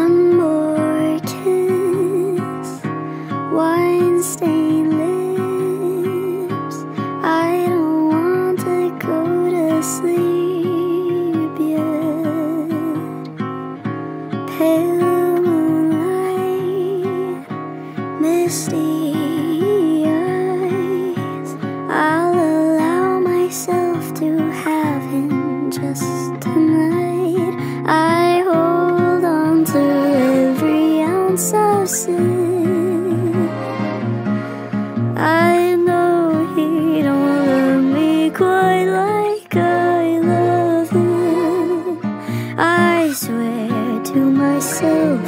One more kiss, wine stained lips. I don't want to go to sleep yet. Pale moonlight, misty. Every ounce. I know he don't love me quite like I love him. I swear to myself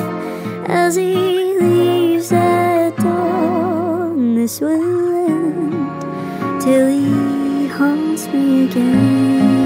as he leaves at dawn, this will end till he haunts me again.